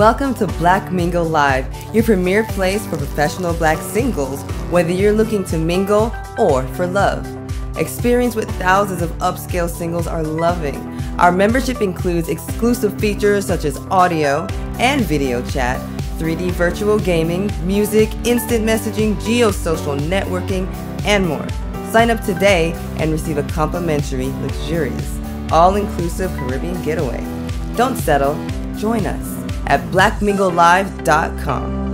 Welcome to Black Mingle Live, your premier place for professional black singles, whether you're looking to mingle or for love. Experience what thousands of upscale singles are loving. Our membership includes exclusive features such as audio and video chat, 3D virtual gaming, music, instant messaging, geosocial networking, and more. Sign up today and receive a complimentary, luxurious, all inclusive Caribbean getaway. Don't settle, join us at blackminglelive.com.